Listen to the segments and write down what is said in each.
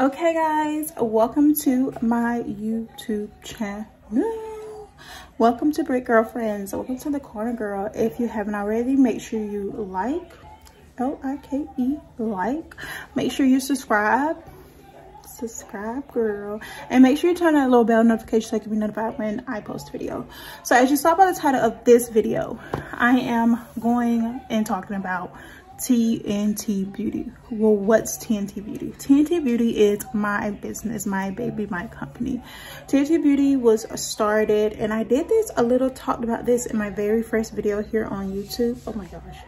okay guys welcome to my youtube channel. Welcome to Britt Girlfriends welcome to the corner girl. If you haven't already make sure you like. L-i-k-e like. Make sure you subscribe. Subscribe girl. And make sure you turn that little bell notification so you can be notified when i post a video. So as you saw by the title of this video i am going and talking about TNT Beauty. Well, what's TNT Beauty? TNT Beauty is my business, my baby, my company. TNT Beauty was started, and I did this a little, talked about this in my very first video here on YouTube. Oh my gosh.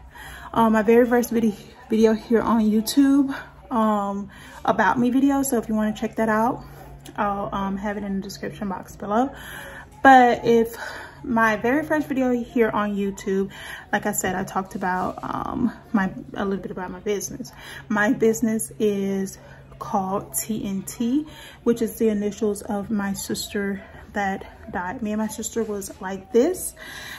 Um, my very first video, video here on YouTube um, about me video. So if you want to check that out, I'll um, have it in the description box below. But if my very first video here on YouTube, like I said, I talked about um, my a little bit about my business. My business is called TNT, which is the initials of my sister that died. Me and my sister was like this.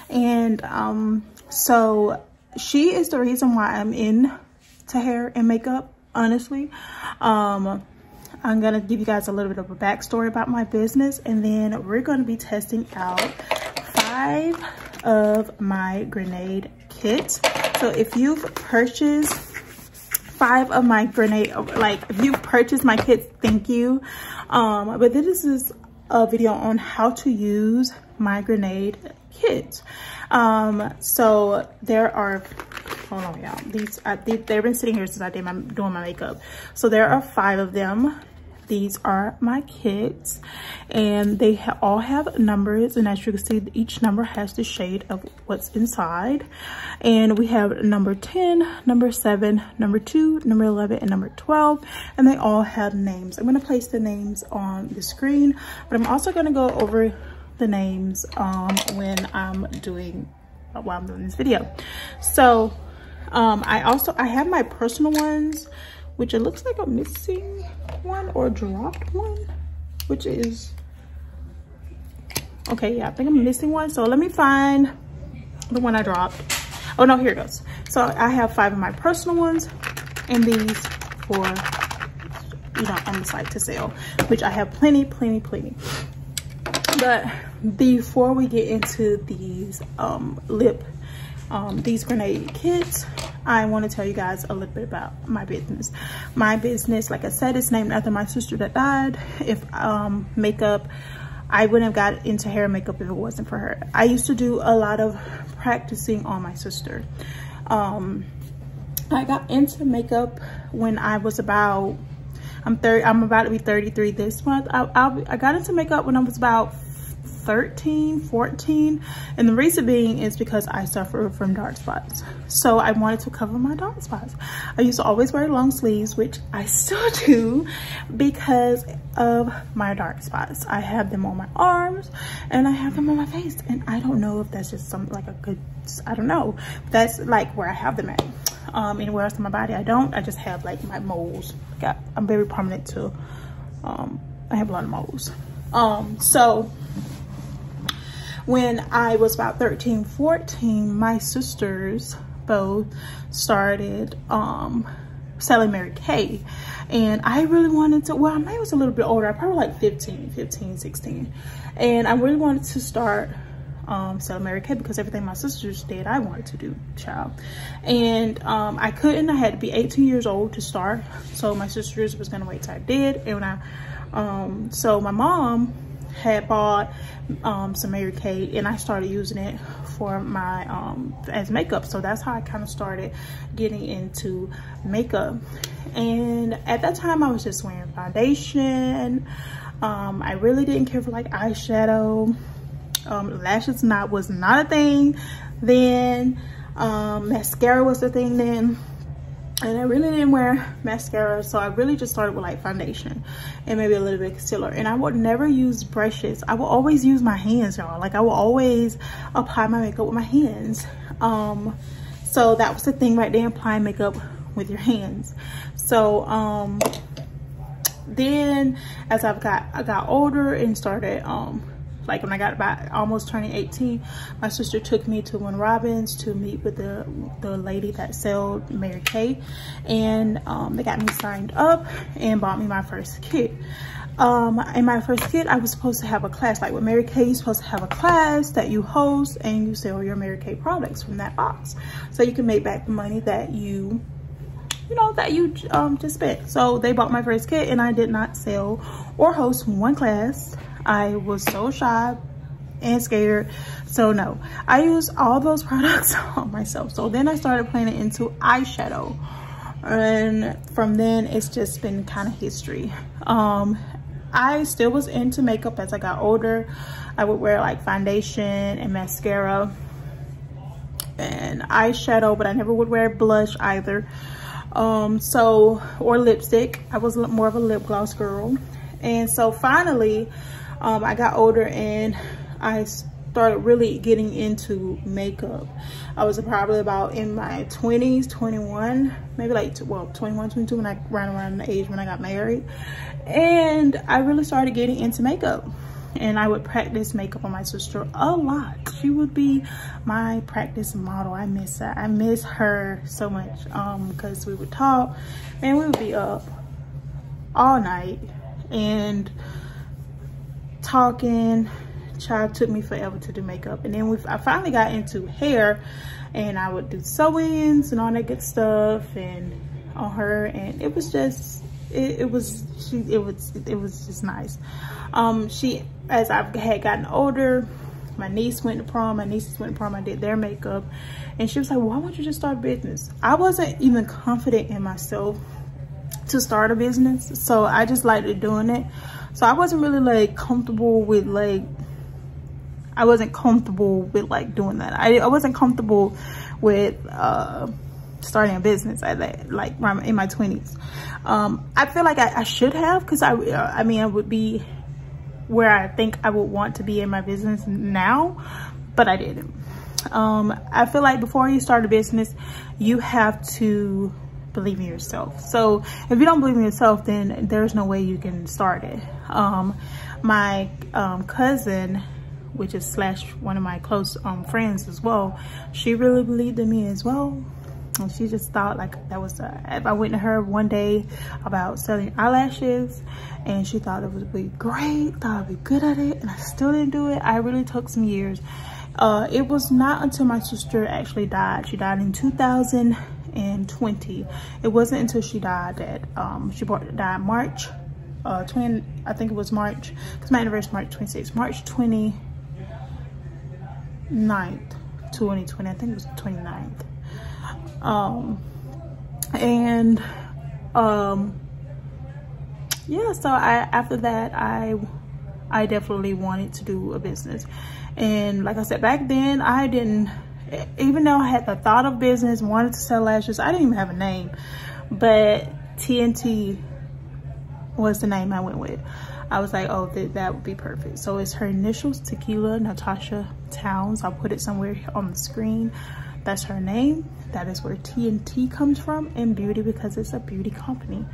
And um, so she is the reason why I'm in to hair and makeup, honestly. Um, I'm going to give you guys a little bit of a backstory about my business and then we're going to be testing out five of my grenade kits. So if you've purchased five of my grenade, like if you've purchased my kits, thank you. Um, but this is a video on how to use my grenade kits. Um, so there are hold on y'all these I, they, have been sitting here since i did my doing my makeup so there are five of them these are my kits and they all have numbers and as you can see each number has the shade of what's inside. And we have number 10 number 7 number 2 number 11 and number 12 and they all have names. I'm going to place the names on the screen but i'm also going to go over the names um, when i'm doing while i'm doing this video. So um, i also i have my personal ones which it looks like I'm missing one or dropped one, which is, okay, yeah, I think I'm missing one. So let me find the one I dropped. Oh no, here it goes. So I have five of my personal ones and these for, you know, on the site to sell, which I have plenty, plenty, plenty. But before we get into these um, lip, um, these grenade kits, I want to tell you guys a little bit about my business. My business, like I said, is named after my sister that died. If um, makeup, I wouldn't have got into hair and makeup if it wasn't for her. I used to do a lot of practicing on my sister. Um, I got into makeup when I was about, I'm 30, I'm about to be 33 this month. I, I, I got into makeup when I was about 13, 14. And the reason being is because I suffer from dark spots. So I wanted to cover my dark spots. I used to always wear long sleeves, which I still do because of my dark spots. I have them on my arms and I have them on my face. And I don't know if that's just some like a good, I don't know. That's like where I have them at. Um, anywhere else in my body, I don't. I just have like my moles. Got, I'm very prominent too. Um, I have a lot of moles. Um, so when I was about 13, 14, my sisters both started um, selling Mary Kay. And I really wanted to, well, I was a little bit older. I probably like 15, 15, 16. And I really wanted to start um, selling Mary Kay because everything my sisters did, I wanted to do, child. And um, I couldn't, I had to be 18 years old to start. So my sisters was gonna wait till I did. And when I, um, so my mom had bought um, some Mary Kay and I started using it for my um, as makeup. So that's how I kind of started getting into makeup. And at that time I was just wearing foundation. Um, I really didn't care for like eyeshadow. Um, lashes not was not a thing then. Um, mascara was the thing then and I really didn't wear mascara so I really just started with like foundation and maybe a little bit of concealer. And I would never use brushes. I will always use my hands y'all. Like I will always apply my makeup with my hands. Um so that was the thing right there applying makeup with your hands. So um then as I've got I got older and started um like when I got about almost turning 18, my sister took me to Warner Robins to meet with the, the lady that sold Mary Kay. And um, they got me signed up and bought me my first kit. Um, in my first kit, I was supposed to have a class. Like with Mary Kay, you're supposed to have a class that you host and you sell your Mary Kay products from that box. So you can make back the money that you you know that you um just spent so they bought my first kit and i did not sell or host one class I was so shy and scared. So no, I used all those products on myself. So then I started planning into eyeshadow. And from then it's just been kind of history. Um, I still was into makeup as I got older. I would wear like foundation and mascara and eyeshadow, but I never would wear blush either. Um, so, or lipstick. I was more of a lip gloss girl. And so finally, um, I got older and I started really getting into makeup. I was probably about in my 20s, 21, maybe like, well, 21, 22 when I ran around the age when I got married. And I really started getting into makeup. And I would practice makeup on my sister a lot. She would be my practice model. I miss her. I miss her so much um, because we would talk and we would be up all night. And talking child took me forever to do makeup. And then we I finally got into hair and I would do sew-ins and all that good stuff and on her and it was just it, it, was she it was it was just nice. Um she as I had gotten older my niece went to prom my nieces went to prom I did their makeup and she was like why won't you just start a business? I wasn't even confident in myself to start a business so I just liked doing it so I wasn't really like comfortable with like, I wasn't comfortable with like doing that. I, I wasn't comfortable with uh, starting a business at that, like in my 20s. Um, I feel like I, I should have because I, uh, I mean, I would be where I think I would want to be in my business now, but I didn't. Um, I feel like before you start a business, you have to believe in yourself. So if you don't believe in yourself, then there's no way you can start it. Um, my um, cousin, which is slash one of my close um, friends as well, she really believed in me as well. And she just thought like that was, a, I went to her one day about selling eyelashes and she thought it would be great, thought I'd be good at it. And I still didn't do it. I really took some years. Uh, it was not until my sister actually died. She died in 2000 and 20 it wasn't until she died that um she died march uh 20 i think it was march because my anniversary march 26th march 29th 2020 i think it was 29th um and um yeah so i after that i i definitely wanted to do a business. And like i said back then i didn't even though I had the thought of business, wanted to sell lashes, I didn't even have a name, but TNT was the name I went with. I was like, oh, th that would be perfect. So it's her initials, Tequila Natasha Towns. I'll put it somewhere on the screen. That's her name. That is where TNT comes from and beauty because it's a beauty company.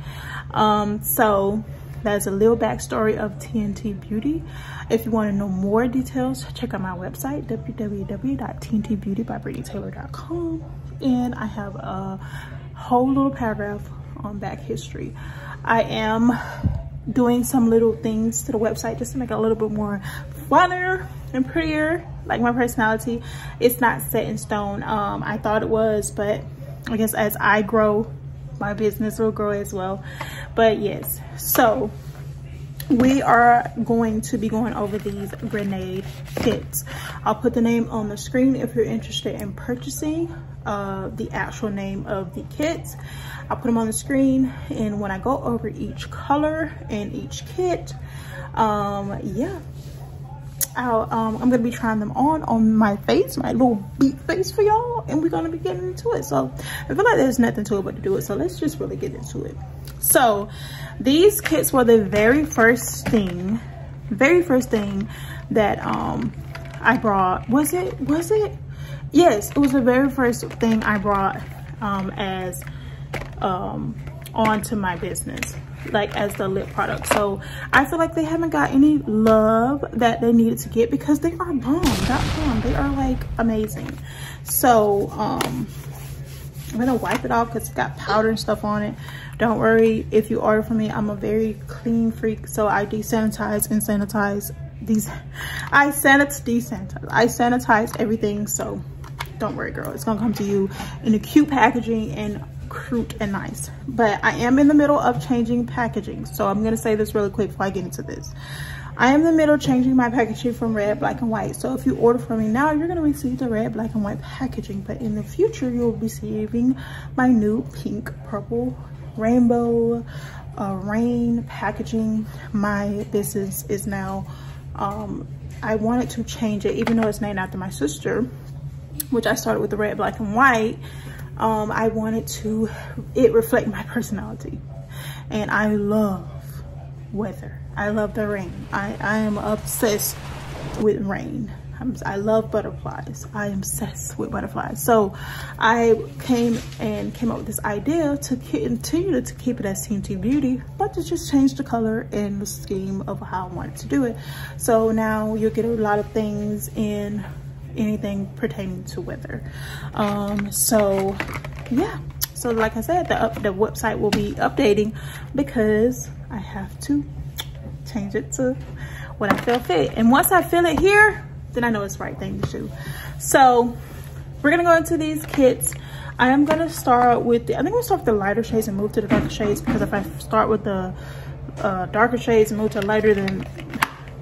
Um, so that's a little backstory of TNT Beauty. If you want to know more details, check out my website, www.tntbeautybybritneytaylor.com. And I have a whole little paragraph on back history. I am doing some little things to the website just to make it a little bit more funner and prettier, like my personality. It's not set in stone. Um, I thought it was, but I guess as I grow, my business will grow as well. But yes so we are going to be going over these grenade kits i'll put the name on the screen if you're interested in purchasing uh, the actual name of the kits i'll put them on the screen and when i go over each color and each kit um yeah out. Um, I'm gonna be trying them on on my face, my little beat face for y'all, and we're gonna be getting into it. So I feel like there's nothing to it but to do it. So let's just really get into it. So these kits were the very first thing, very first thing that um I brought. Was it? Was it? Yes, it was the very first thing I brought um as um onto my business. Like as the lip product. So i feel like they haven't got any love that they needed to get because they are bomb bomb. They are like amazing. So um i'm gonna wipe it off because it's got powder and stuff on it. Don't worry if you order from me i'm a very clean freak. So i desanitize and sanitize these i sanitize desanitize i sanitize everything. So don't worry girl. It's gonna come to you in a cute packaging and cute and nice. But i am in the middle of changing packaging so i'm to say this really quick before i get into this. I am in the middle of changing my packaging from red black and white. So if you order from me now you're to receive the red black and white packaging. But in the future you'll be receiving my new pink purple rainbow uh, rain packaging. My business is now um, i wanted to change it even though it's named after my sister which i started with the red black and white um, I wanted to, it reflect my personality. And I love weather. I love the rain. I, I am obsessed with rain. I'm, i love butterflies. I am obsessed with butterflies. So I came and came up with this idea to continue to keep it as TNT Beauty, but to just change the color and the scheme of how I wanted to do it. So now you'll get a lot of things in anything pertaining to weather. Um so yeah. So like i said the up the website will be updating because i have to change it to what i feel fit. And once i feel it here then i know it's the right thing to do. So we're gonna go into these kits. I am gonna start with the i think we'll start with the lighter shades and move to the darker shades because if i start with the uh, darker shades and move to lighter then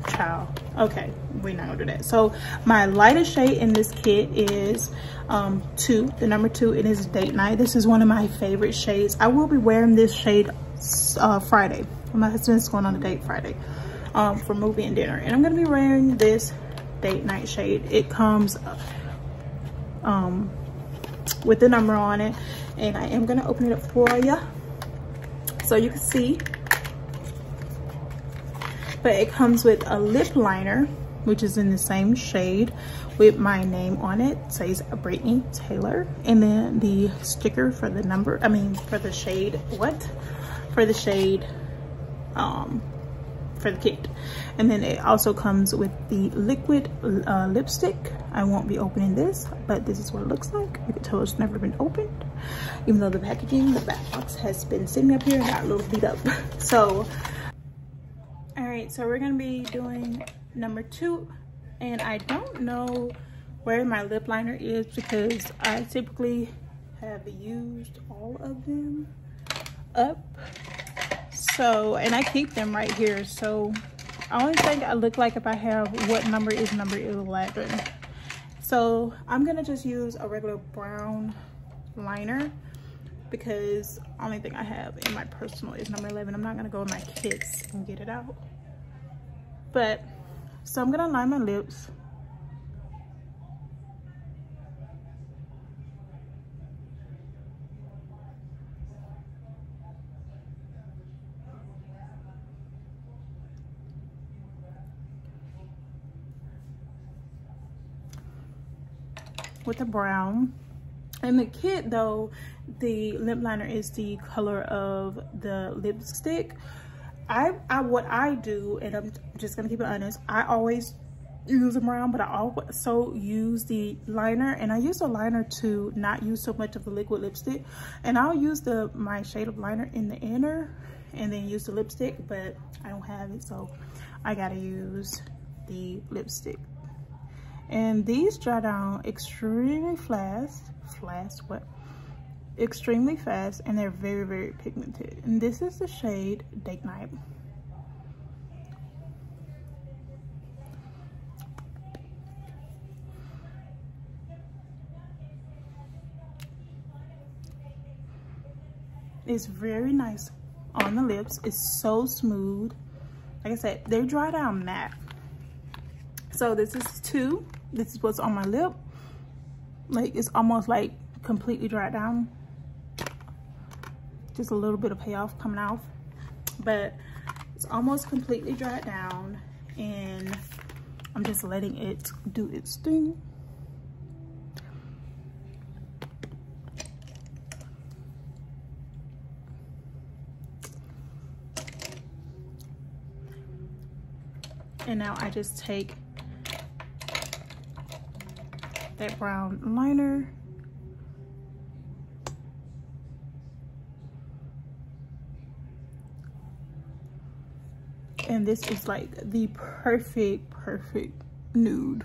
child. Okay we're not gonna do that. So my lightest shade in this kit is um two the number two it is date night. This is one of my favorite shades. I will be wearing this shade uh friday. My husband's going on a date friday um for movie and dinner. And i'm gonna be wearing this date night shade. It comes um with the number on it. And i am gonna open it up for you so you can see. But it comes with a lip liner which is in the same shade with my name on it. it says Brittany Taylor. And then the sticker for the number i mean for the shade what? For the shade um for the kit. And then it also comes with the liquid uh, lipstick. I won't be opening this but this is what it looks like. You can tell it's never been opened. Even though the packaging the back box has been sitting up here and got a little beat up. So all right, so we're gonna be doing number two and i don't know where my lip liner is because i typically have used all of them up. So and i keep them right here. So i only think i look like if i have what number is number 11 so i'm gonna just use a regular brown liner because only thing i have in my personal is number 11 i'm not gonna go in my kits and get it out. But so i'm gonna line my lips. With a brown. And the kit though the lip liner is the color of the lipstick. I, I what I do, and I'm just gonna keep it honest, I always use them around, but I also use the liner, and I use the liner to not use so much of the liquid lipstick, and I'll use the my shade of liner in the inner, and then use the lipstick, but I don't have it, so I gotta use the lipstick. And these dry down extremely fast, fast, what? extremely fast and they're very very pigmented. And this is the shade date night it's very nice on the lips. It's so smooth. Like i said they dry down matte. So this is two. This is what's on my lip. Like it's almost like completely dried down. Just a little bit of payoff coming off. But it's almost completely dried down and I'm just letting it do its thing And now I just take that brown liner. And this is like the perfect perfect nude.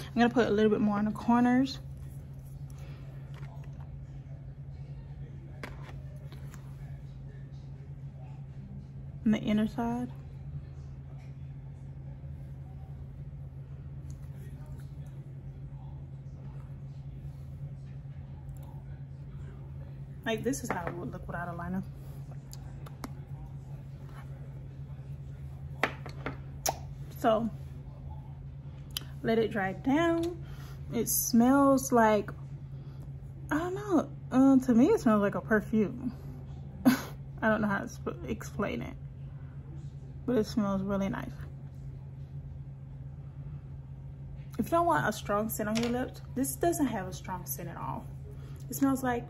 I'm gonna put a little bit more on the corners. On the inner side like this is how it would look without a liner. So let it dry down. It smells like i don't know. Um, to me it smells like a perfume. I don't know how to explain it but it smells really nice. If you don't want a strong scent on your lips this doesn't have a strong scent at all. It smells like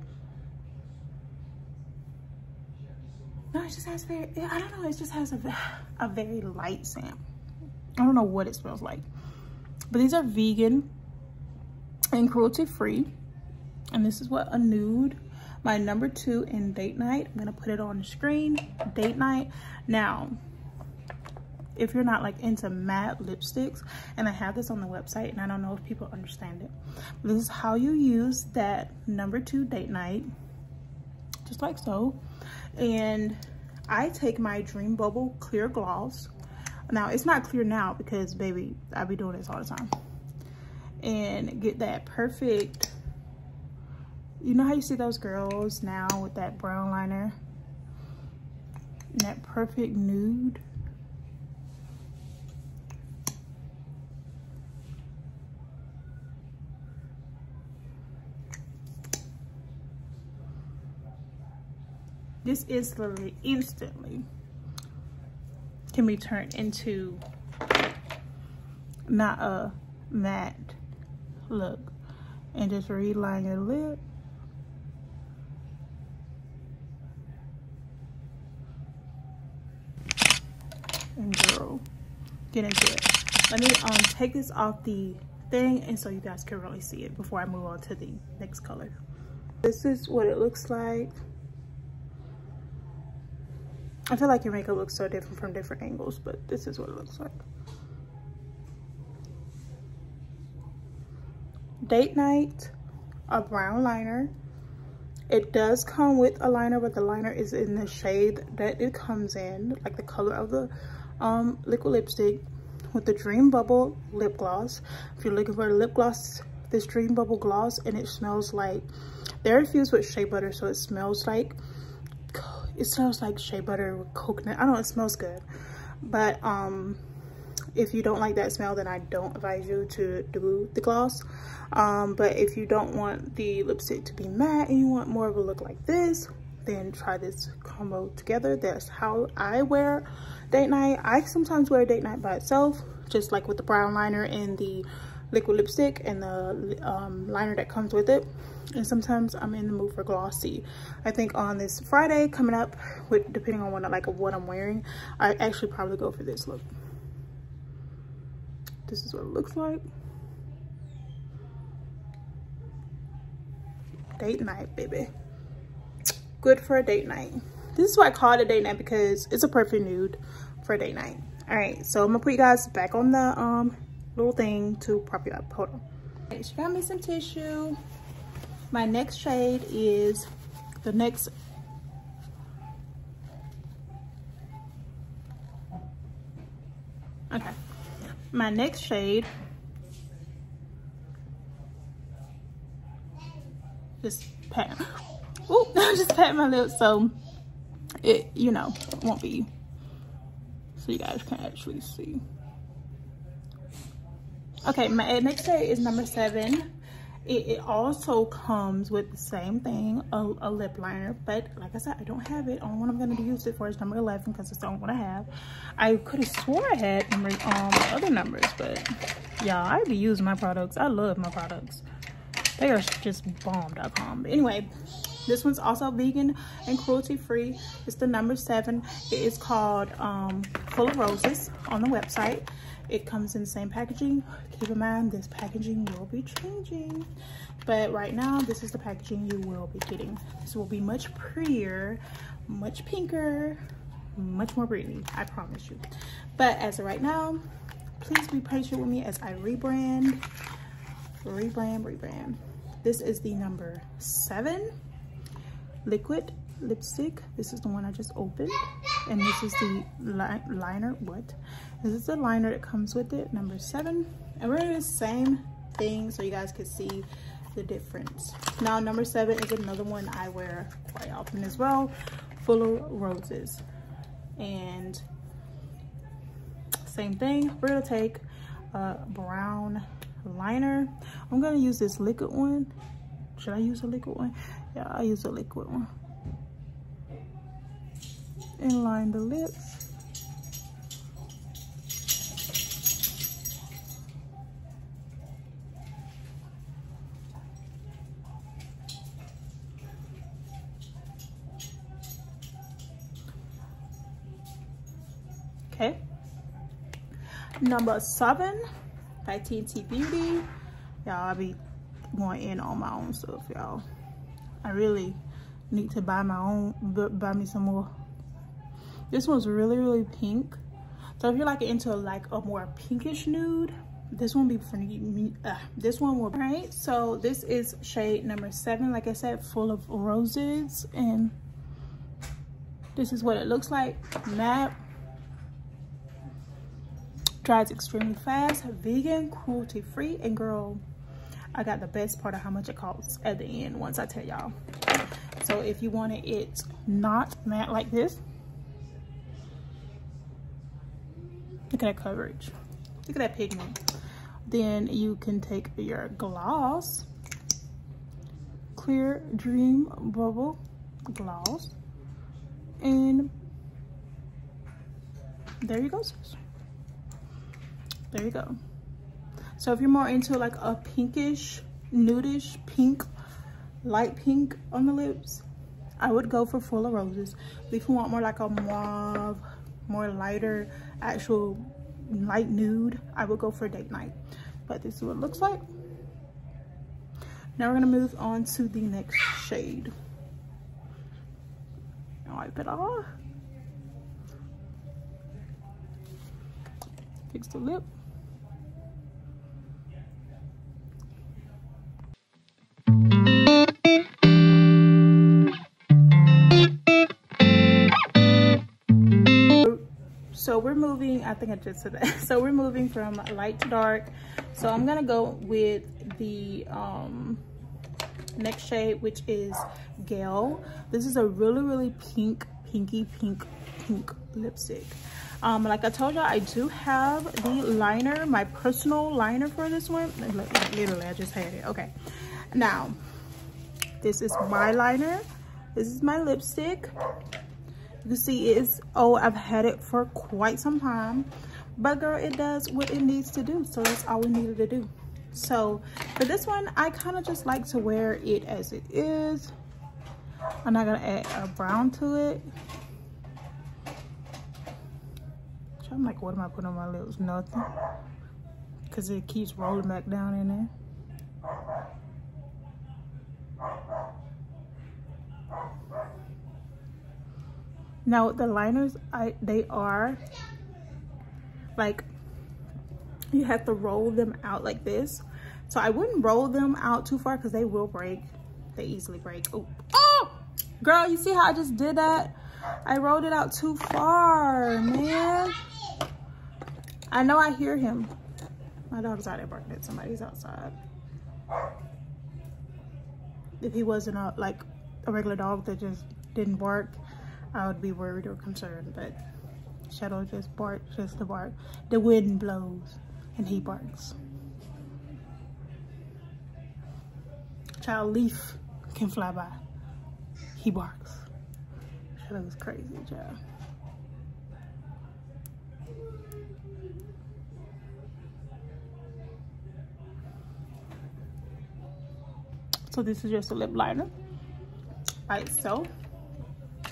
no it just has very i don't know it just has a, a very light scent I don't know what it smells like. But these are vegan and cruelty free. And this is what a nude, my number two in date night. I'm gonna put it on the screen, date night. Now, if you're not like into matte lipsticks, and I have this on the website and I don't know if people understand it. This is how you use that number two date night, just like so. And I take my Dream Bubble Clear Gloss now, it's not clear now because, baby, I be doing this all the time. And get that perfect, you know how you see those girls now with that brown liner? And that perfect nude? This is literally instantly can be turned into not a matte look. And just reline your lip. And girl get into it. Let me um take this off the thing and so you guys can really see it before i move on to the next color. This is what it looks like I feel like your makeup looks so different from different angles, but this is what it looks like. Date night, a brown liner. It does come with a liner, but the liner is in the shade that it comes in, like the color of the um, liquid lipstick with the Dream Bubble lip gloss. If you're looking for a lip gloss, this Dream Bubble gloss, and it smells like, they're infused with shea butter, so it smells like it smells like shea butter with coconut. I don't know it smells good. But um if you don't like that smell then i don't advise you to do the gloss. Um but if you don't want the lipstick to be matte and you want more of a look like this then try this combo together. That's how i wear date night. I sometimes wear date night by itself just like with the brown liner and the liquid lipstick and the um, liner that comes with it and sometimes I'm in the mood for glossy. I think on this Friday coming up, with depending on what I like what I'm wearing, I actually probably go for this look. This is what it looks like. Date night, baby. Good for a date night. This is why I call it a date night because it's a perfect nude for a date night. All right, so I'm gonna put you guys back on the um little thing to prop you up. Hold on. She got me some tissue my next shade is the next okay. My next shade just pat. Oh just pat my lips so it you know won't be so you guys can actually see. Okay my next shade is number seven it, it, also comes with the same thing, a, a, lip liner, but like I said, I don't have it. Only one I'm going to use it for is number 11 because it's the only one I have. I could have swore I had number, um, other numbers, but yeah, I be using my products. I love my products. They are just bomb.com. But anyway, this one's also vegan and cruelty free. It's the number seven. It is called um, Full of Roses on the website. It comes in the same packaging. Keep in mind, this packaging will be changing. But right now, this is the packaging you will be getting. This will be much prettier, much pinker, much more pretty, I promise you. But as of right now, please be patient with me as I rebrand, rebrand, rebrand. This is the number seven liquid lipstick. This is the one I just opened. And this is the li liner, what? This is the liner that comes with it, number seven. And we're doing the same thing so you guys can see the difference. Now, number seven is another one I wear quite often as well, full of roses. And same thing, we're gonna take a brown liner. I'm gonna use this liquid one. Should I use a liquid one? Yeah, I'll use a liquid one. And line the lips. Number seven by TNT Beauty. Y'all, I be going in on my own stuff, y'all. I really need to buy my own, buy me some more. This one's really, really pink. So if you're like into like a more pinkish nude, this one be for me. Uh, this one will, right? So this is shade number seven. Like I said, full of roses. And this is what it looks like. Matte dries extremely fast, vegan, cruelty free, and girl, I got the best part of how much it costs at the end once I tell y'all. So if you wanted it not matte like this, look at that coverage. Look at that pigment. Then you can take your gloss, Clear Dream Bubble Gloss, and there you go, there you go. So if you're more into like a pinkish nudish pink light pink on the lips i would go for full of roses. But if you want more like a mauve more lighter actual light nude i would go for date night. But this is what it looks like. Now we're gonna move on to the next shade. Wipe it off. Fix the lip so we're moving i think i just said that. So we're moving from light to dark. So i'm gonna go with the um next shade which is Gail this is a really really pink pinky pink pink lipstick. Um like i told y'all i do have the liner my personal liner for this one. Literally i just had it. Okay. Now this is my liner. This is my lipstick you see it's oh i've had it for quite some time. But girl it does what it needs to do. So that's all we needed to do. So for this one i kind of just like to wear it as it is. I'm not gonna add a brown to it. So i'm like what am i putting on my lips? Nothing. Because it keeps rolling back down in there now the liners i they are like you have to roll them out like this. So i wouldn't roll them out too far because they will break. They easily break. Oh oh! Girl you see how i just did that? I rolled it out too far man. I know i hear him. My dog's out there barking at somebody's outside. If he wasn't a like a regular dog that just didn't bark I would be worried or concerned, but Shadow just barks just to bark. The wind blows and he barks. Child Leaf can fly by. He barks. Shadow is crazy, child. So this is just a lip liner by itself.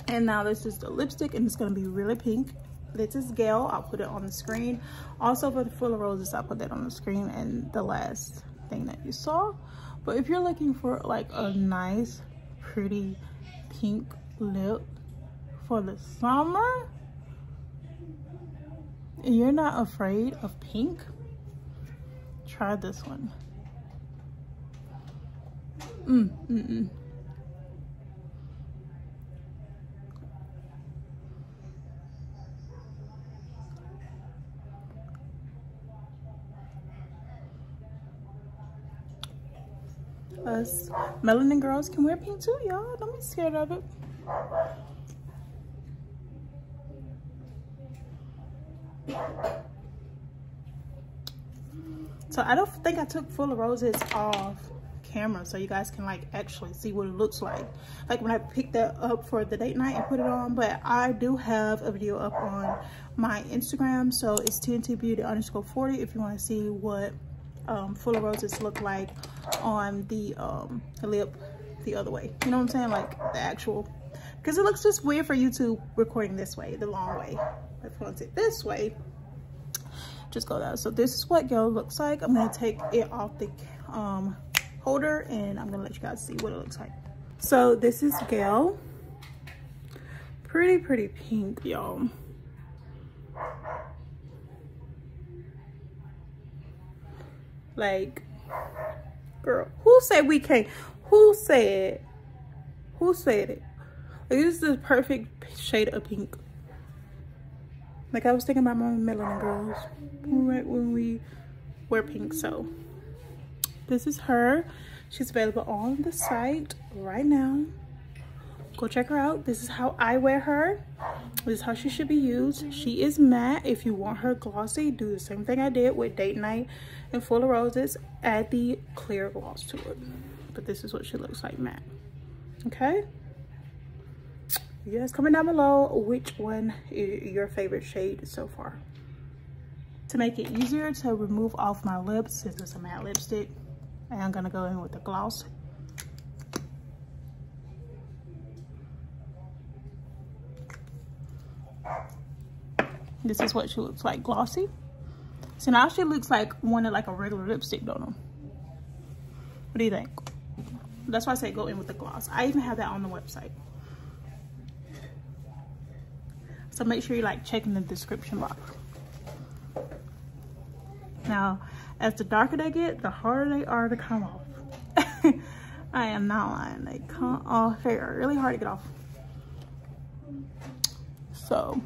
And now this is the lipstick and it's gonna be really pink. this is Gail. I'll put it on the screen. Also for the Full of Roses, I'll put that on the screen and the last thing that you saw. But if you're looking for like a nice, pretty pink lip for the summer, and you're not afraid of pink, try this one. Mm, mm, mm. Us melanin girls can wear pink too, y'all. Don't be scared of it. So I don't think I took Full of Roses off camera so you guys can like actually see what it looks like. Like when I picked that up for the date night and put it on. But I do have a video up on my Instagram. So it's TNT Beauty underscore 40 if you want to see what um, Full of Roses look like on the um, lip the other way. You know what I'm saying? Like the actual, because it looks just weird for YouTube recording this way, the long way. If you want it this way, just go that. So this is what Gail looks like. I'm gonna take it off the um, holder and I'm gonna let you guys see what it looks like. So this is Gail. Pretty, pretty pink, y'all. Like, girl, who said we can't? Who said, who said it? Like, this is the perfect shade of pink. Like I was thinking about my melanin girls right when we wear pink. So this is her. She's available on the site right now. Go check her out. This is how I wear her. This is how she should be used. She is matte. If you want her glossy, do the same thing I did with Date Night and Full of Roses. Add the clear gloss to it. But this is what she looks like matte. Okay? You guys comment down below which one is your favorite shade so far. To make it easier to remove off my lips, since it's a matte lipstick, and I'm gonna go in with the gloss. This is what she looks like, glossy. So now she looks like one of like a regular lipstick, don't know. What do you think? That's why I say go in with the gloss. I even have that on the website. So make sure you like check in the description box. Now, as the darker they get, the harder they are to come off. I am not lying. They come off, they are really hard to get off. So,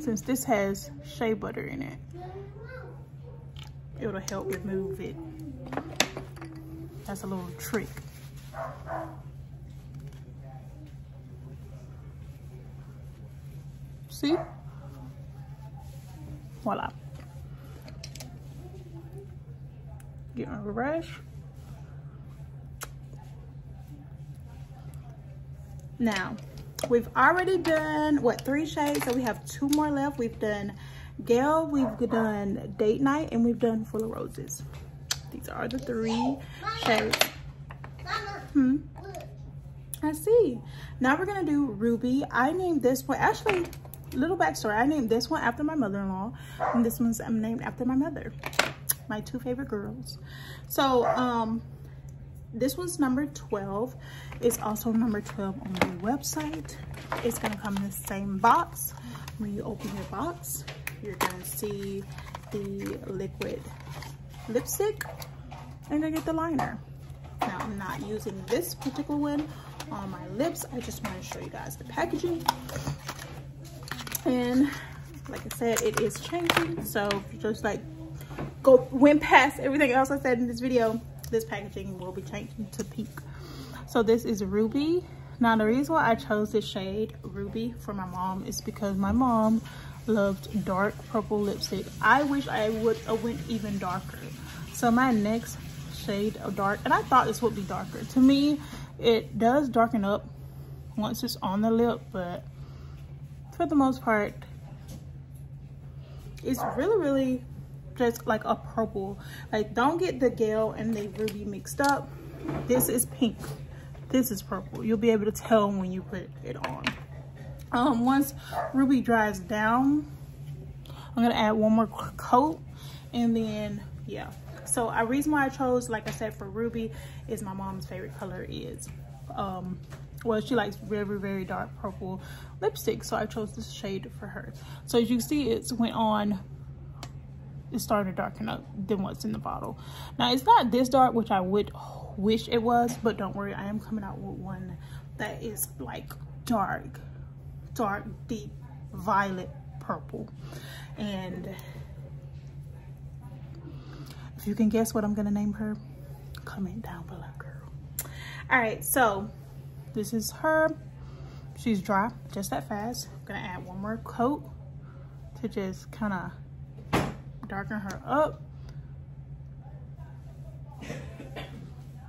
since this has shea butter in it, it'll help remove it. That's a little trick. See? Voila. Get my brush. Now, we've already done, what, three shades? So we have two more left. We've done Gail, we've done Date Night, and we've done Full of Roses. These are the three shades. Hmm. I see. Now we're going to do Ruby. I named this one, actually, little backstory. I named this one after my mother-in-law, and this one's named after my mother. My two favorite girls. So, um, this one's number 12 it's also number 12 on the website. It's to come in the same box. When you open your box you're to see the liquid lipstick and then get the liner. Now i'm not using this particular one on my lips. I just want to show you guys the packaging. And like i said it is changing. So just like go went past everything else i said in this video this packaging will be changing to pink. So this is Ruby. Now the reason why I chose this shade Ruby for my mom is because my mom loved dark purple lipstick. I wish I would have went even darker. So my next shade of dark, and I thought this would be darker. To me, it does darken up once it's on the lip, but for the most part, it's really, really just like a purple. Like don't get the Gail and the Ruby mixed up. This is pink. This is purple. You'll be able to tell when you put it on. Um, once Ruby dries down, I'm gonna add one more coat and then, yeah. So a reason why I chose, like I said, for Ruby is my mom's favorite color is, um, well, she likes very, very dark purple lipstick. So I chose this shade for her. So as you can see, it's went on, it's starting to darken up than what's in the bottle. Now it's not this dark, which I would wish it was, but don't worry, I am coming out with one that is like dark, dark, deep violet purple. And if you can guess what I'm gonna name her, comment down below, girl. All right, so this is her. She's dry, just that fast. I'm gonna add one more coat to just kind of darken her up.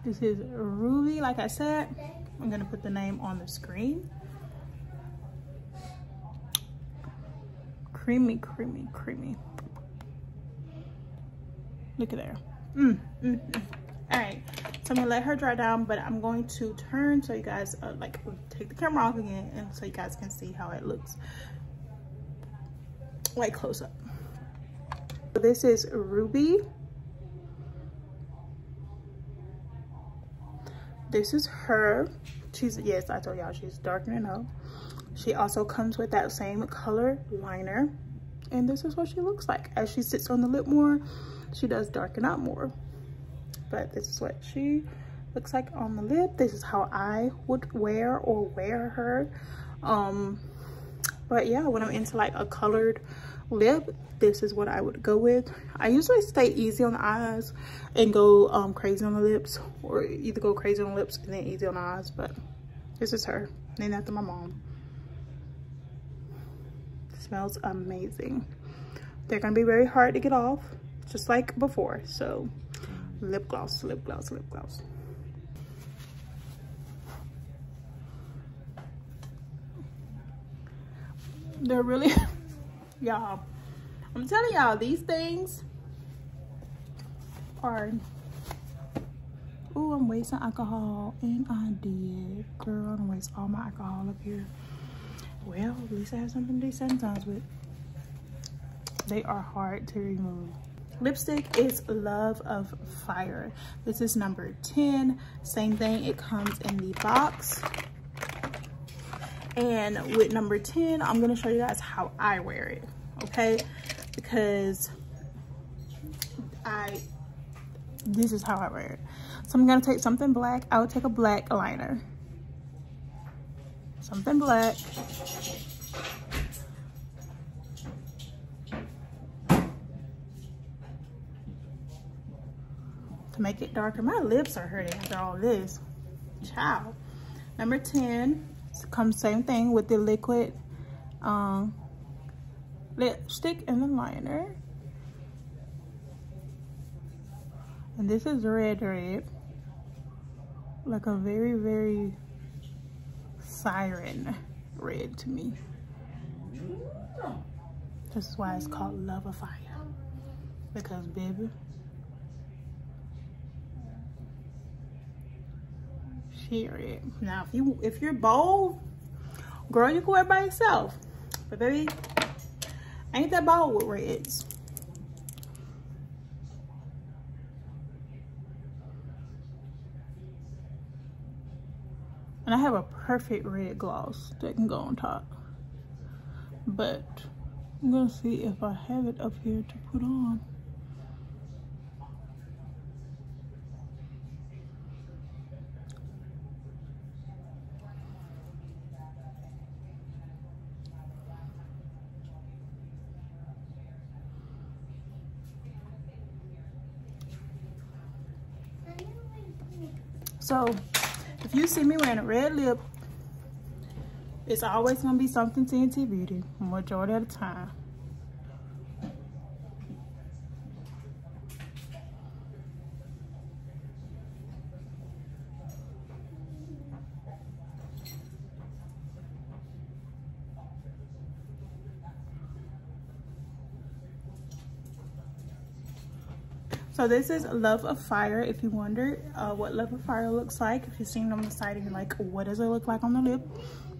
This is Ruby, like I said. I'm gonna put the name on the screen. Creamy, creamy, creamy. Look at there. Mm, mm, mm. All right, so I'm gonna let her dry down, but I'm going to turn so you guys uh, like take the camera off again and so you guys can see how it looks like close up. This is Ruby. This is her. She's, yes, I told y'all she's darkening up. She also comes with that same color liner. And this is what she looks like. As she sits on the lip more, she does darken up more. But this is what she looks like on the lip. This is how I would wear or wear her. Um, but yeah, when I'm into like a colored lip, this is what I would go with. I usually stay easy on the eyes and go um, crazy on the lips or either go crazy on the lips and then easy on the eyes. But this is her, named after my mom. smells amazing. They're gonna be very hard to get off just like before. So lip gloss, lip gloss, lip gloss. They're really, y'all, I'm telling y'all, these things are, oh, I'm wasting alcohol. And I did. Girl, I'm waste all my alcohol up here. Well, at least I have something to do sometimes with. They are hard to remove lipstick is love of fire this is number 10 same thing it comes in the box and with number 10 i'm to show you guys how i wear it okay because i this is how i wear it so i'm to take something black i would take a black liner something black to make it darker. My lips are hurting after all this. Ciao. Number 10 comes same thing with the liquid um, lipstick and the liner. And this is red red. Like a very, very siren red to me. This is why it's called Love of Fire. Because baby, Period. Now, if you if you're bold, girl, you can wear by yourself. But baby, ain't that bold with reds. And I have a perfect red gloss that can go on top. But I'm gonna see if I have it up here to put on. So if you see me wearing a red lip, it's always gonna be something TNT Beauty, majority of the time. So this is Love of Fire. If you wonder uh, what Love of Fire looks like, if you've seen it on the side and you're like, what does it look like on the lip?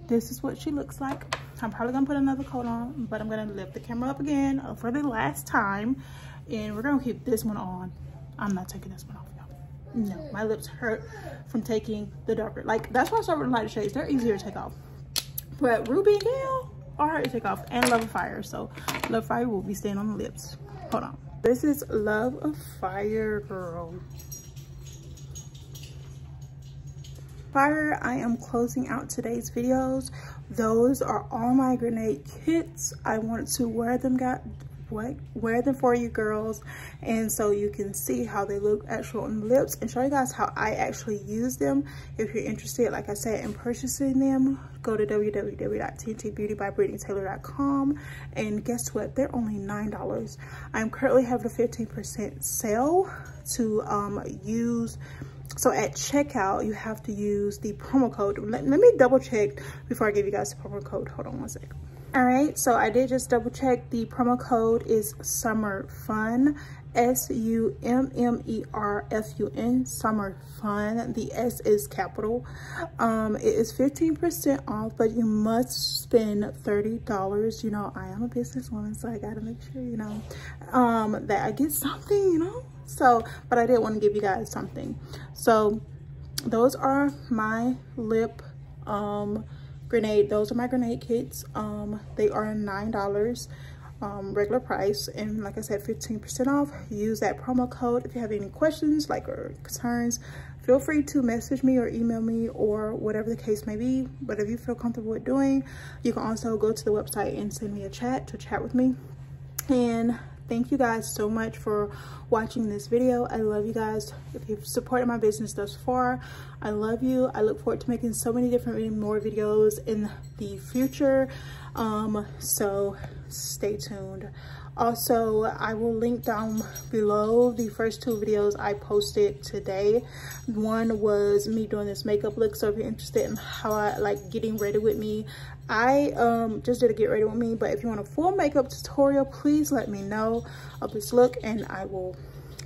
This is what she looks like. I'm probably gonna put another coat on, but I'm gonna lift the camera up again for the last time. And we're gonna keep this one on. I'm not taking this one off, y'all. No, my lips hurt from taking the darker. Like, that's why I start with lighter shades. They're easier to take off. But Ruby and Gail are hard to take off. And Love of Fire. So, Love of Fire will be staying on the lips. Hold on. This is Love of Fire, girl. Fire, I am closing out today's videos. Those are all my grenade kits. I want to wear them, what wear them for you girls and so you can see how they look actually on the lips and show you guys how I actually use them if you're interested like I said in purchasing them go to www.tntbeautybybrittanytaylor.com and guess what they're only nine dollars I'm currently having a 15 percent sale to um use so at checkout, you have to use the promo code. Let, let me double check before I give you guys the promo code. Hold on one second. All right, so I did just double check. The promo code is Summer Fun, S-U-M-M-E-R-F-U-N, Summer Fun. The S is capital. Um, it is 15% off, but you must spend $30. You know, I am a businesswoman, so I gotta make sure, you know, um, that I get something, you know, so but i did want to give you guys something so those are my lip um grenade those are my grenade kits. Um they are nine dollars um regular price. And like i said 15 percent off. Use that promo code if you have any questions like or concerns. Feel free to message me or email me or whatever the case may be. Whatever you feel comfortable with doing. You can also go to the website and send me a chat to chat with me. And thank you guys so much for watching this video. I love you guys. If you've supported my business thus far i love you. I look forward to making so many different more videos in the future. Um so stay tuned. Also i will link down below the first two videos i posted today. One was me doing this makeup look so if you're interested in how i like getting ready with me i um just did a get ready with me but if you want a full makeup tutorial please let me know of this look and i will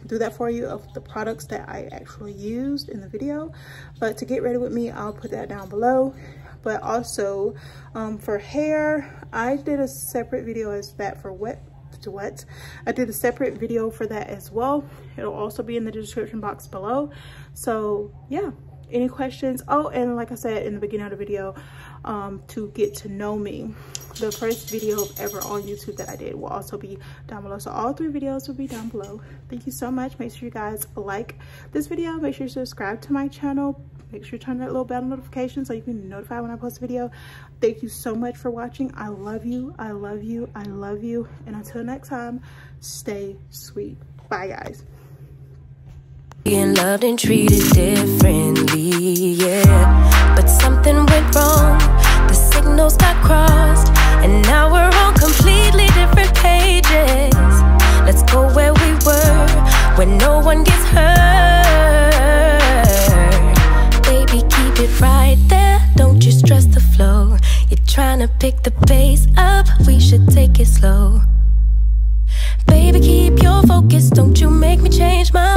do that for you of the products that i actually used in the video. But to get ready with me i'll put that down below. But also um, for hair i did a separate video as that for wet what i did a separate video for that as well. It'll also be in the description box below. So yeah any questions? Oh and like i said in the beginning of the video um, to get to know me. The first video ever on youtube that i did will also be down below. So all three videos will be down below. Thank you so much. Make sure you guys like this video. Make sure you subscribe to my channel. Make sure you turn that little bell notification so you can be notified when i post a video. Thank you so much for watching. I love you. I love you. I love you. And until next time stay sweet. Bye guys being loved and treated differently, yeah. But something went wrong, the signals got crossed, and now we're on completely different pages. Let's go where we were, where no one gets hurt. Baby, keep it right there, don't you stress the flow. You're trying to pick the pace up, we should take it slow. Baby, keep your focus, don't you make me change my